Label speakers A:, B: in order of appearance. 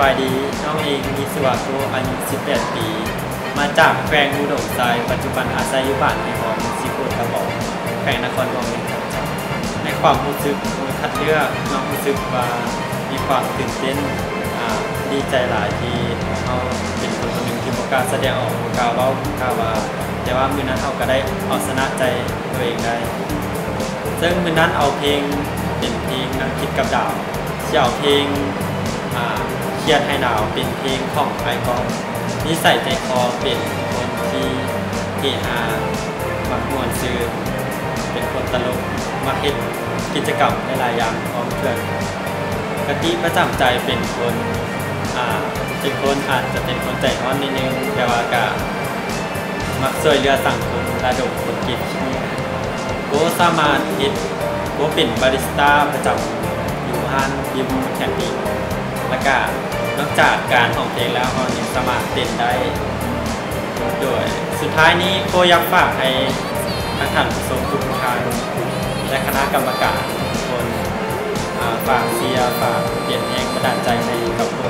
A: บายดีน้องเองมีสวัสดิ์อายุ 18 ปี มาจากแขวงอุดมไซปัจจุบันอาศัยอยู่บ้านในหอมสิโกตะบอกแขวงนครหลวงเวียงจันในความรู้สึกมือคัดเลือกน้องรู้สึกว่ามีความตื่นเต้นดีใจหลายที่เขาเป็นคนคนหนึ่งที่บ่กล้าแสดงออกกล้าเว้าบ่กาว่าแต่ว่ามือนั้นเขาก็ได้เอาชนะใจตัวเองได้ ซึ่งมือนั้นเอาเพลงเป็นเพลงนังคิดกับดาวที่เอาเพลงอ่า เครียดให้ดาวเป็นเพลงของไอคอนนิสัยใจคอเป็นคนที่เฮฮามักมวนซื่อเป็นคนตลกมักเฮ็ดกิจกรรมหลายอย่างพร้อมเพื่อนกะติประจำใจเป็นคนอ่าเป็นคนอาจจะเป็นคนใจร้อนนิดนึงแต่ว่าก็มักช่วยเหลือสังคมระดมคนคิดโกสามารถเฮ็ดโกเป็นบาริสต้าประจำอยู่ห้านยิมแข่งนี้แล้วก็ นอกจากการของเพลงแล้วก็ยังสามารถเต้นได้ด้วยสุดท้ายนี้โคยักฝากให้ทางท่านผู้ชมทุกท่านและคณะกรรมการทุกคนฝากเสียฝากเปลี่ยนแรงบันดาลใจให้กับโกในนี้นะครับ